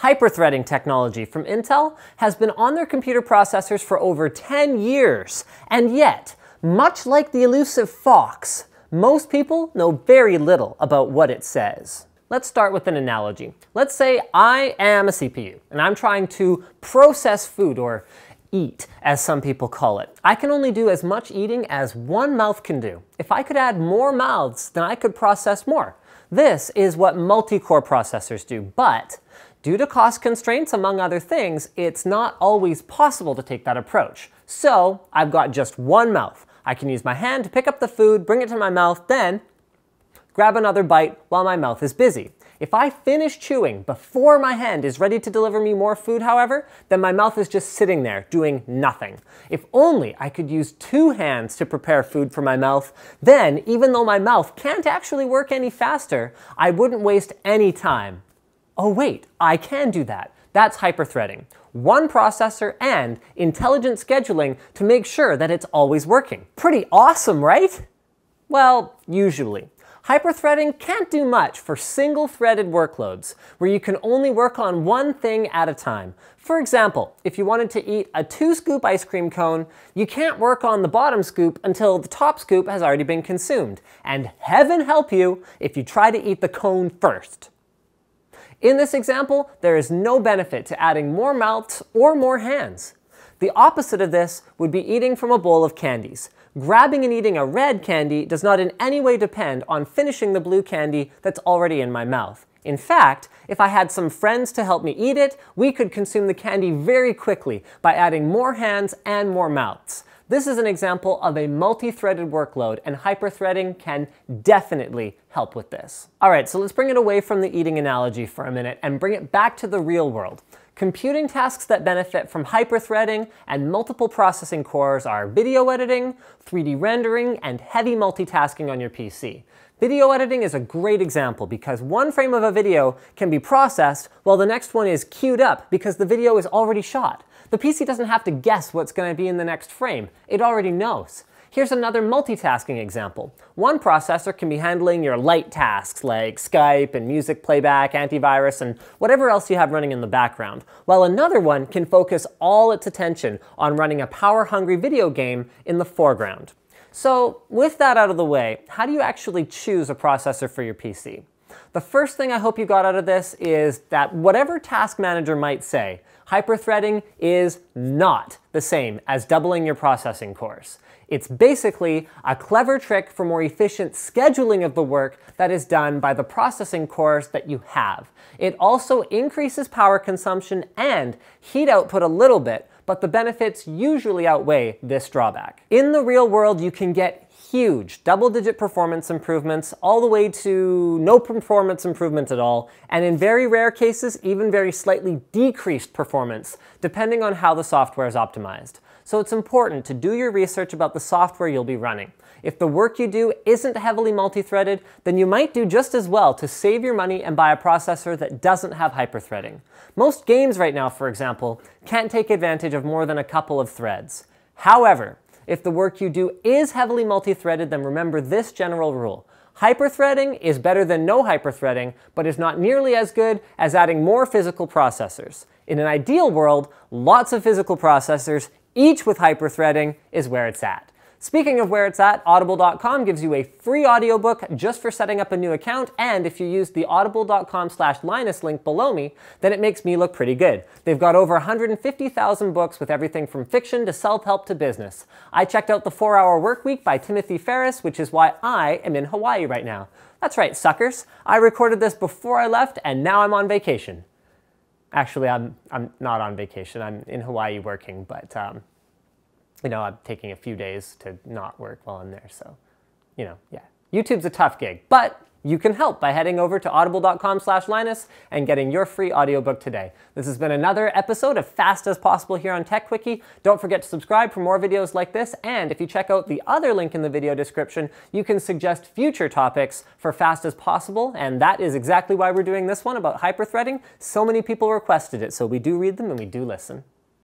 Hyperthreading technology from Intel has been on their computer processors for over 10 years, and yet, much like the elusive fox, most people know very little about what it says. Let's start with an analogy. Let's say I am a CPU, and I'm trying to process food, or eat, as some people call it. I can only do as much eating as one mouth can do. If I could add more mouths, then I could process more. This is what multi-core processors do, but due to cost constraints, among other things, it's not always possible to take that approach. So I've got just one mouth. I can use my hand to pick up the food, bring it to my mouth, then grab another bite while my mouth is busy. If I finish chewing before my hand is ready to deliver me more food, however, then my mouth is just sitting there doing nothing. If only I could use two hands to prepare food for my mouth, then even though my mouth can't actually work any faster, I wouldn't waste any time. Oh wait, I can do that. That's hyperthreading. One processor and intelligent scheduling to make sure that it's always working. Pretty awesome, right? Well, usually. Hyperthreading can't do much for single-threaded workloads, where you can only work on one thing at a time. For example, if you wanted to eat a two-scoop ice cream cone, you can't work on the bottom scoop until the top scoop has already been consumed. And heaven help you if you try to eat the cone first. In this example, there is no benefit to adding more mouths or more hands. The opposite of this would be eating from a bowl of candies. Grabbing and eating a red candy does not in any way depend on finishing the blue candy that's already in my mouth. In fact, if I had some friends to help me eat it, we could consume the candy very quickly by adding more hands and more mouths. This is an example of a multi-threaded workload, and hyperthreading can definitely help with this. All right, so let's bring it away from the eating analogy for a minute and bring it back to the real world. Computing tasks that benefit from hyperthreading and multiple processing cores are video editing, 3D rendering, and heavy multitasking on your PC. Video editing is a great example because one frame of a video can be processed while the next one is queued up because the video is already shot. The PC doesn't have to guess what's going to be in the next frame. It already knows. Here's another multitasking example. One processor can be handling your light tasks like Skype and music playback, antivirus, and whatever else you have running in the background, while another one can focus all its attention on running a power-hungry video game in the foreground. So with that out of the way, how do you actually choose a processor for your PC? The first thing I hope you got out of this is that whatever task manager might say, hyperthreading is not the same as doubling your processing cores. It's basically a clever trick for more efficient scheduling of the work that is done by the processing cores that you have. It also increases power consumption and heat output a little bit, but the benefits usually outweigh this drawback. In the real world, you can get huge double-digit performance improvements all the way to no performance improvement at all, and in very rare cases, even very slightly decreased performance, depending on how the software is optimized. So it's important to do your research about the software you'll be running. If the work you do isn't heavily multi-threaded, then you might do just as well to save your money and buy a processor that doesn't have hyperthreading. Most games right now, for example, can't take advantage of more than a couple of threads. However, if the work you do is heavily multi-threaded, then remember this general rule. Hyperthreading is better than no hyperthreading, but is not nearly as good as adding more physical processors. In an ideal world, lots of physical processors, each with hyperthreading, is where it's at. Speaking of where it's at, audible.com gives you a free audiobook just for setting up a new account, and if you use the audible.com slash Linus link below me, then it makes me look pretty good. They've got over 150,000 books with everything from fiction to self-help to business. I checked out The 4-Hour Workweek by Timothy Ferriss, which is why I am in Hawaii right now. That's right, suckers. I recorded this before I left, and now I'm on vacation. Actually, I'm, I'm not on vacation. I'm in Hawaii working, but um, you know, I'm taking a few days to not work while I'm there. So, you know, yeah. YouTube's a tough gig, but you can help by heading over to audible.com slash Linus and getting your free audiobook today. This has been another episode of Fast as Possible here on TechQuickie. Don't forget to subscribe for more videos like this, and if you check out the other link in the video description, you can suggest future topics for Fast as Possible, and that is exactly why we're doing this one about hyperthreading. So many people requested it, so we do read them and we do listen.